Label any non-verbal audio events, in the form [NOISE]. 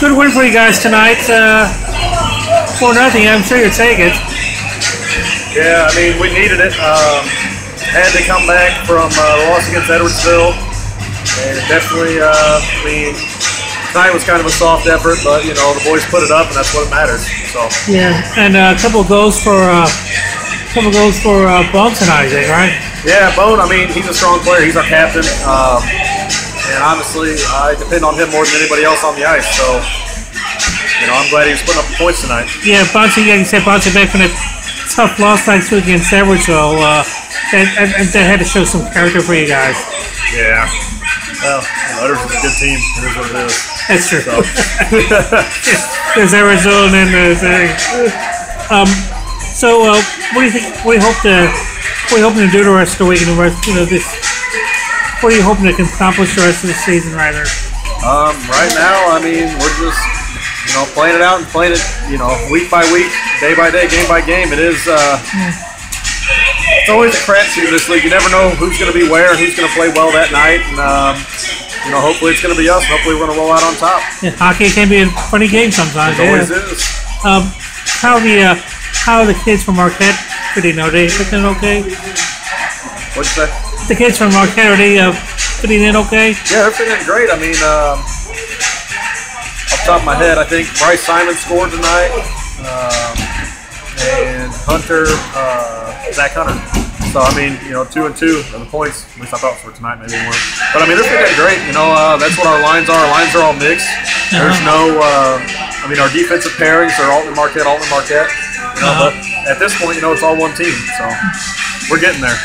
good win four you guys tonight. Uh, for nothing, I'm sure you'll take it. Yeah, I mean, we needed it. Um, had to come back from uh, the loss against Edwardsville. And definitely, uh, I mean, tonight was kind of a soft effort, but, you know, the boys put it up, and that's what matters. So, Yeah, and uh, a couple of goals for uh, a couple of goals for uh, Bone tonight, I think, right? yeah, Bone, I mean, he's a strong player. He's our captain. Um, and honestly, I depend on him more than anybody else on the ice. So, you know, I'm glad he was putting up the points tonight. Yeah, bouncing, like you said, bouncing back from a tough loss last week against Edwardsville, uh, and, and, and that had to show some character for you guys. Yeah. Well, Edwards is a good team. It is what it is. That's true. So, [LAUGHS] There's Arizona and there's uh, um. So, uh, what do you think? What do you hope to? What are you hoping to do the rest of the week and the rest? You know, this. What are you hoping to accomplish the rest of the season, rather? Um, right now, I mean, we're just, you know, playing it out and playing it, you know, week by week, day by day, game by game. It is, uh, it's always a crapshoot in this league. You never know who's going to be where who's going to play well that night. And, um, you know, hopefully it's going to be us. Hopefully we're going to roll out on top. Yeah, hockey can be a funny game sometimes. It yeah. always is. Um, how are the uh, how the kids from Marquette fitting? Are they fitting okay? What'd you say? The kids from Marquette are they uh, fitting in okay? Yeah, they're feeling great. I mean, um, off the top of my head, I think Bryce Simon scored tonight, um, and Hunter, uh, Zach Hunter. So I mean, you know, two and two are the points. At least I thought for tonight, maybe weren't. But I mean, they're feeling great. You know, uh, that's what our lines are. Our lines are all mixed. There's no, uh, I mean, our defensive pairings are Alton Marquette, Alton Marquette. You know, but at this point, you know, it's all one team. So we're getting there.